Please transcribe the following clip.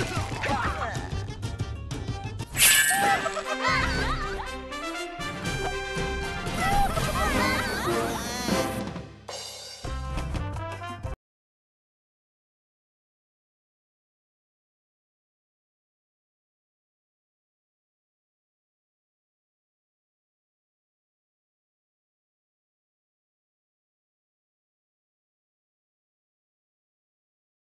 了